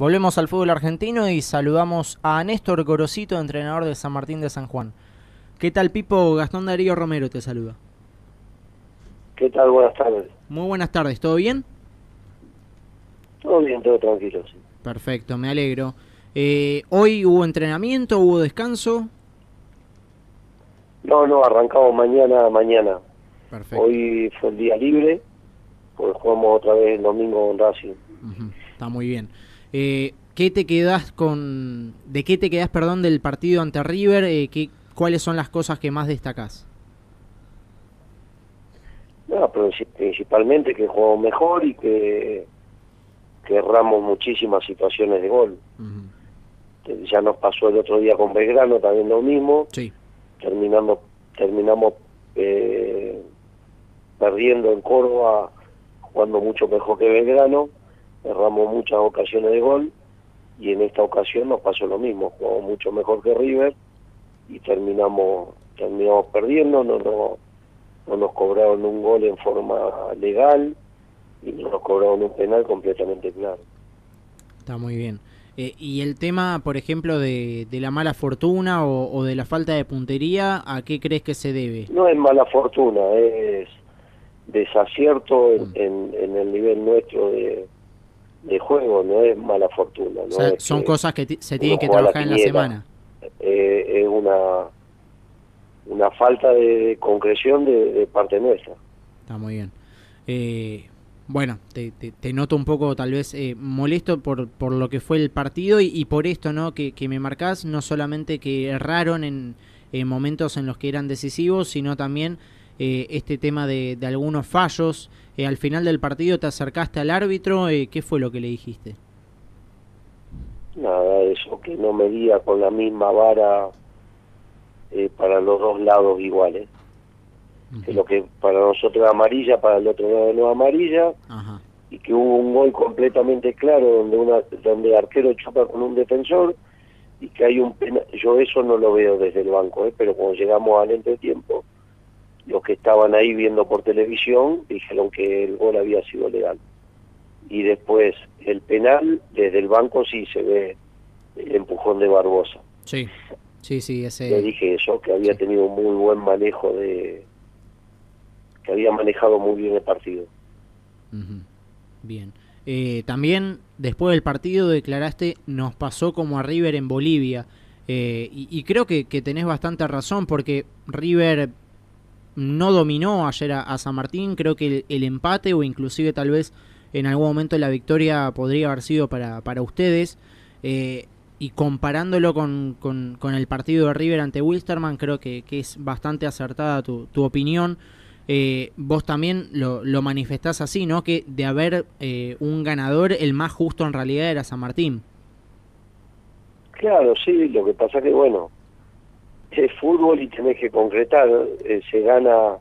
Volvemos al fútbol argentino y saludamos a Néstor Gorosito, entrenador de San Martín de San Juan. ¿Qué tal, Pipo? Gastón Darío Romero te saluda. ¿Qué tal? Buenas tardes. Muy buenas tardes, ¿todo bien? Todo bien, todo tranquilo, sí. Perfecto, me alegro. Eh, ¿Hoy hubo entrenamiento, hubo descanso? No, no, arrancamos mañana, mañana. Perfecto. Hoy fue el día libre, pues jugamos otra vez el domingo en Racing. Está muy bien. Eh, ¿Qué te quedas con, de qué te quedas, perdón, del partido ante River? Eh, ¿qué, ¿Cuáles son las cosas que más destacás? No, principalmente que jugamos mejor y que, que erramos muchísimas situaciones de gol. Ya nos pasó el otro día con Belgrano también lo mismo. Sí. Terminando, terminamos eh, perdiendo en Córdoba, jugando mucho mejor que Belgrano erramos muchas ocasiones de gol y en esta ocasión nos pasó lo mismo, jugamos mucho mejor que River y terminamos terminamos perdiendo, no, no, no nos cobraron un gol en forma legal y no nos cobraron un penal completamente claro. Está muy bien. Eh, ¿Y el tema, por ejemplo, de, de la mala fortuna o, de la falta de puntería, a qué crees que se debe? No es mala fortuna, es desacierto en, en el nivel nuestro de, de juego, no es mala fortuna. ¿no? son cosas que se tienen que trabajar en la semana. Eh, es una una falta de, concreción de, parte nuestra. Está muy bien. Eh, bueno, te, te, noto un poco tal vez eh, molesto por, por lo que fue el partido y, por esto no que, que, me marcás, no solamente que erraron en, en momentos en los que eran decisivos, sino también eh, este tema de, algunos fallos. Eh, al final del partido te acercaste al árbitro, eh, ¿qué fue lo que le dijiste? Nada, eso que no medía con la misma vara para los dos lados iguales. Que lo que para nosotros es amarilla, para el otro lado no es amarilla. Y que hubo un gol completamente claro donde una donde el arquero choca con un defensor y que hay un penal. Yo eso no lo veo desde el banco, pero cuando llegamos al entretiempo que estaban ahí viendo por televisión dijeron que el gol había sido legal. Y después el penal, desde el banco sí se ve el empujón de Barbosa. Sí, sí, sí, ese... Le dije eso, que había tenido un muy buen manejo de... que había manejado muy bien el partido. Bien. Eh, también después del partido declaraste, nos pasó como a River en Bolivia. Eh, y, creo que, que tenés bastante razón porque River no dominó ayer a, San Martín, creo que el, empate o inclusive tal vez en algún momento la victoria podría haber sido para, para ustedes. Eh, y comparándolo con, con, el partido de River ante Wilsterman, creo que, es bastante acertada tu, tu opinión. Eh, vos también lo, lo, manifestás así, ¿no? Que de haber eh, un ganador, el más justo en realidad era San Martín. Claro, sí, lo que pasa que, bueno, es fútbol y tenés que concretar. Eh, se gana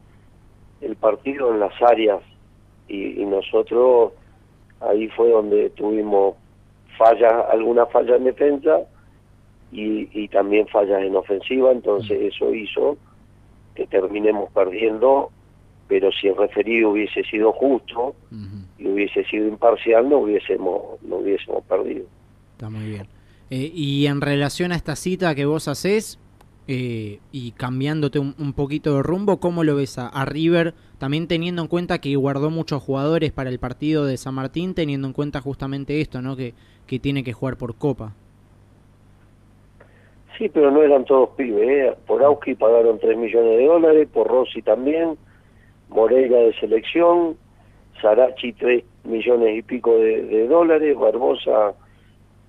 el partido en las áreas y, nosotros ahí fue donde tuvimos fallas, algunas fallas en defensa y, y también fallas en ofensiva, entonces eso hizo que terminemos perdiendo, pero si el referido hubiese sido justo y hubiese sido imparcial, no hubiésemos, no hubiésemos perdido. Está muy bien. Eh, y en relación a esta cita que vos hacés, eh, y cambiándote un, poquito de rumbo, ¿cómo lo ves a, River? También teniendo en cuenta que guardó muchos jugadores para el partido de San Martín, teniendo en cuenta justamente esto, ¿no? Que, que tiene que jugar por Copa. Sí, pero no eran todos pibes. ¿eh? Por Auski pagaron 3 millones de dólares, por Rossi también, Moreira de selección, Sarachi 3 millones y pico de, de dólares, Barbosa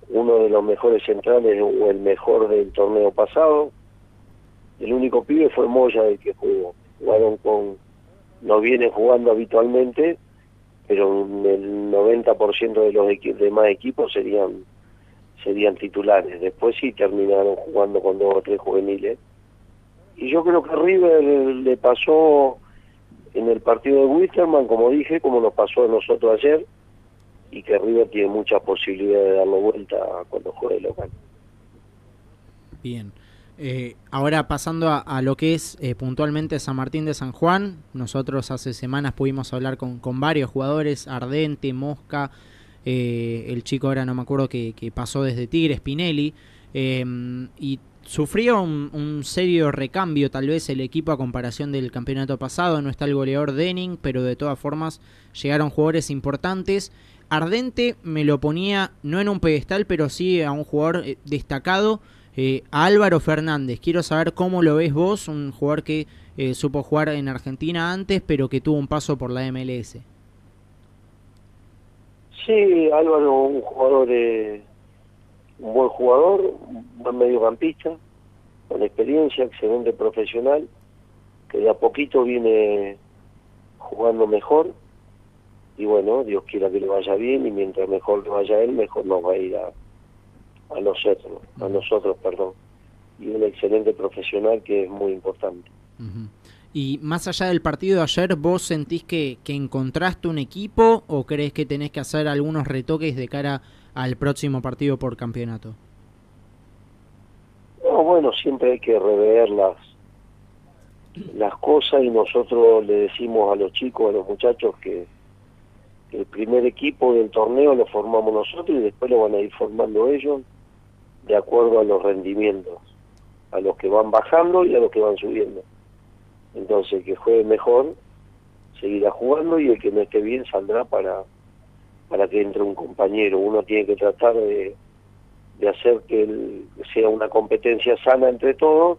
uno de los mejores centrales o el mejor del torneo pasado el único pibe fue Moya el que jugó. Jugaron con, no vienen jugando habitualmente, pero el 90% de los demás equipos serían serían titulares. Después sí terminaron jugando con dos o tres juveniles. Y yo creo que River le pasó en el partido de Wisterman, como dije, como nos pasó a nosotros ayer, y que River tiene muchas posibilidades de darlo vuelta cuando juegue local. Bien. Eh, ahora pasando a, lo que es eh, puntualmente San Martín de San Juan, nosotros hace semanas pudimos hablar con, varios jugadores, Ardente, Mosca, eh, el chico ahora no me acuerdo que, pasó desde Tigre, Spinelli, em, y sufrió un, serio recambio tal vez el equipo a comparación del campeonato pasado, no está el goleador Denning, pero de todas formas llegaron jugadores importantes. Ardente me lo ponía no en un pedestal, pero sí a un jugador eh, destacado, eh, Álvaro Fernández. Quiero saber cómo lo ves vos, un jugador que supo jugar en Argentina antes, pero que tuvo un paso por la MLS. Sí, Álvaro, un jugador, de un buen jugador, un buen mediocampista, con experiencia, excelente profesional, que de a poquito viene jugando mejor. Y bueno, Dios quiera que le vaya bien y mientras mejor le vaya él, mejor nos va a ir a, a nosotros, a nosotros, perdón. Y un excelente profesional que es muy importante. Y más allá del partido de ayer, ¿vos sentís que, que, encontraste un equipo o crees que tenés que hacer algunos retoques de cara al próximo partido por campeonato? No, bueno, siempre hay que rever las, las cosas y nosotros le decimos a los chicos, a los muchachos que el primer equipo del torneo lo formamos nosotros y después lo van a ir formando ellos de acuerdo a los rendimientos, a los que van bajando y a los que van subiendo. Entonces el que juegue mejor seguirá jugando y el que no esté bien saldrá para, para que entre un compañero. Uno tiene que tratar de, de hacer que sea una competencia sana entre todos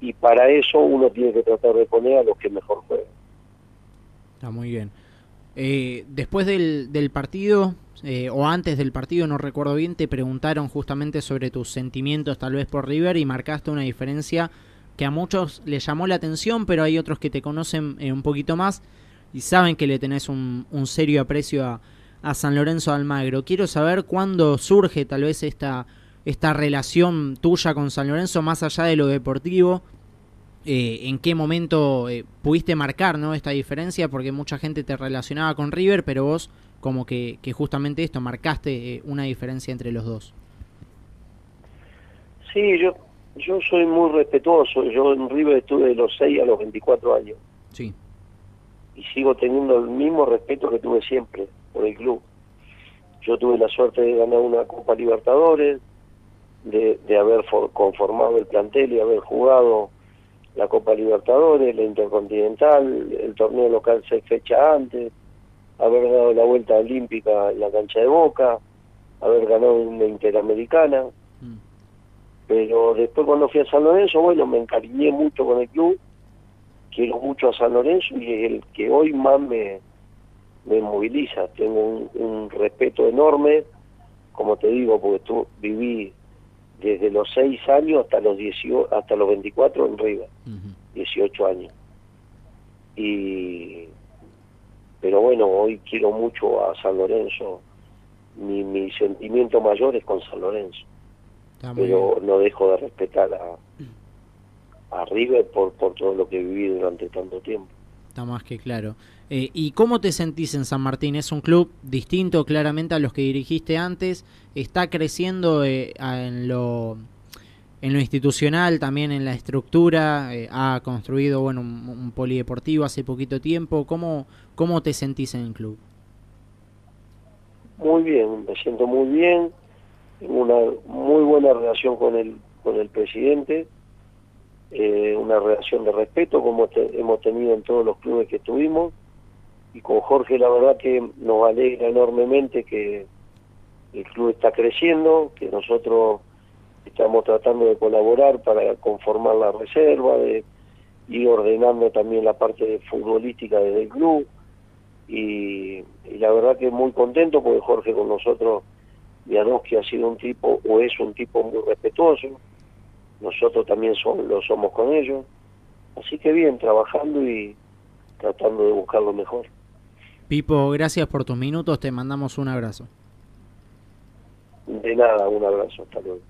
y para eso uno tiene que tratar de poner a los que mejor juegan. Está muy bien. Eh, después del, del partido, eh, o antes del partido, no recuerdo bien, te preguntaron justamente sobre tus sentimientos tal vez por River y marcaste una diferencia que a muchos les llamó la atención, pero hay otros que te conocen eh, un poquito más y saben que le tenés un, serio aprecio a, San Lorenzo Almagro. Quiero saber cuándo surge tal vez esta, esta relación tuya con San Lorenzo, más allá de lo deportivo, eh, en qué momento eh, pudiste marcar ¿no? esta diferencia, porque mucha gente te relacionaba con River, pero vos como que, que justamente esto, marcaste una diferencia entre los dos. Sí, yo yo soy muy respetuoso. Yo en River estuve de los 6 a los 24 años. Sí. Y sigo teniendo el mismo respeto que tuve siempre por el club. Yo tuve la suerte de ganar una Copa Libertadores, de, de haber conformado el plantel y haber jugado la Copa Libertadores, la Intercontinental, el torneo local seis fechas antes, haber dado la vuelta olímpica en la cancha de Boca, haber ganado una Interamericana pero después cuando fui a San Lorenzo, bueno, me encariñé mucho con el club, quiero mucho a San Lorenzo y es el que hoy más me, me moviliza. Tengo un, respeto enorme, como te digo, porque tú viví desde los 6 años hasta los 18, hasta los 24 en River, 18 años. Y pero bueno, hoy quiero mucho a San Lorenzo. Mi, mi sentimiento mayor es con San Lorenzo pero no dejo de respetar a, a River por, por todo lo que viví durante tanto tiempo. Está más que claro. Eh, ¿Y cómo te sentís en San Martín? ¿Es un club distinto claramente a los que dirigiste antes? ¿Está creciendo eh, en, lo, en lo institucional, también en la estructura? Eh, ¿Ha construido bueno, un, polideportivo hace poquito tiempo? ¿Cómo, ¿Cómo te sentís en el club? Muy bien, me siento muy bien una muy buena relación con el, con el presidente, eh, una relación de respeto como hemos tenido en todos los clubes que estuvimos, y con Jorge la verdad que nos alegra enormemente que el club está creciendo, que nosotros estamos tratando de colaborar para conformar la reserva, de ir ordenando también la parte futbolística desde el club, y, la verdad que muy contento porque Jorge con nosotros que ha sido un tipo o es un tipo muy respetuoso, nosotros también lo somos con ellos, así que bien, trabajando y tratando de buscar lo mejor. Pipo, gracias por tus minutos, te mandamos un abrazo. De nada, un abrazo, hasta luego.